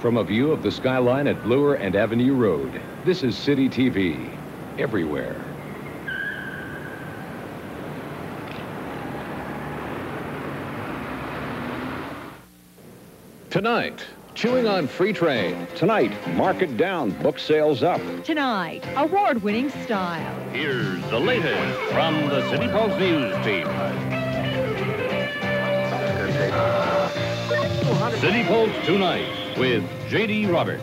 From a view of the skyline at Bloor and Avenue Road, this is City TV. Everywhere. Tonight, chewing on free trade. Tonight, market down, book sales up. Tonight, award-winning style. Here's the latest from the City Pulse News team. City Pulse tonight with J.D. Roberts.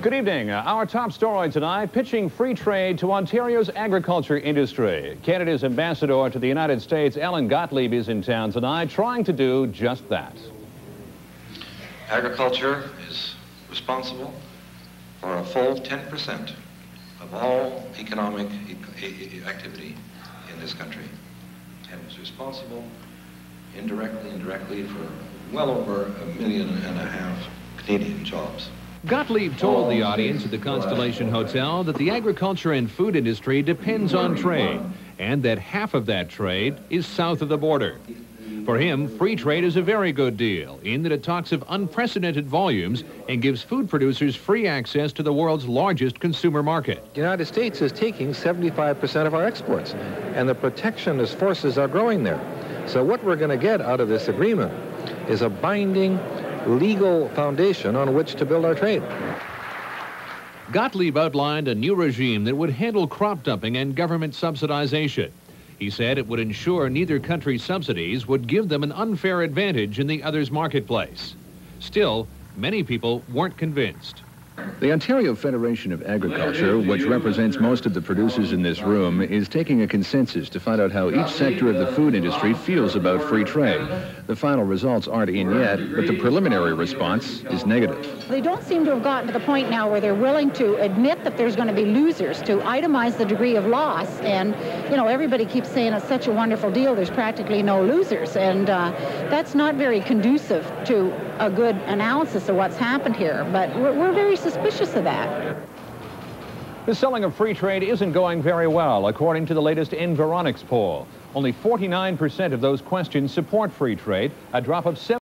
Good evening. Uh, our top story tonight, pitching free trade to Ontario's agriculture industry. Canada's ambassador to the United States, Allan Gotlieb, is in town tonight trying to do just that. Agriculture is responsible for a full 10% of all economic activity in this country and is responsible indirectly and directly for well over a million and a half Canadian jobs. Gotlieb told the audience at the Constellation Hotel that the agriculture and food industry depends on mm-hmm. trade and that half of that trade is south of the border. For him, free trade is a very good deal in that it talks of unprecedented volumes and gives food producers free access to the world's largest consumer market. The United States is taking 75% of our exports, and the protectionist forces are growing there. So what we're going to get out of this agreement is a binding legal foundation on which to build our trade. Gotlieb outlined a new regime that would handle crop dumping and government subsidization. He said it would ensure neither country's subsidies would give them an unfair advantage in the other's marketplace. Still, many people weren't convinced. The Ontario Federation of Agriculture, which represents most of the producers in this room, is taking a consensus to find out how each sector of the food industry feels about free trade. The final results aren't in yet, but the preliminary response is negative. They don't seem to have gotten to the point now where they're willing to admit that there's going to be losers, to itemize the degree of loss. And, you know, everybody keeps saying it's such a wonderful deal, there's practically no losers. And uh, that's not very conducive to a good analysis of what's happened here. But we're, we're very suspicious of that. The selling of free trade isn't going very well, according to the latest Environics poll. Only 49% of those questions support free trade, a drop of 7